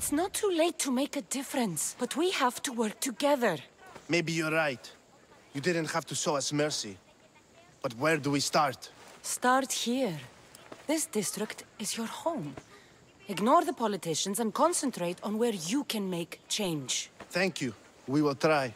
It's not too late to make a difference, but we have to work together. Maybe you're right. You didn't have to show us mercy. But where do we start? Start here. This district is your home. Ignore the politicians and concentrate on where you can make change. Thank you. We will try.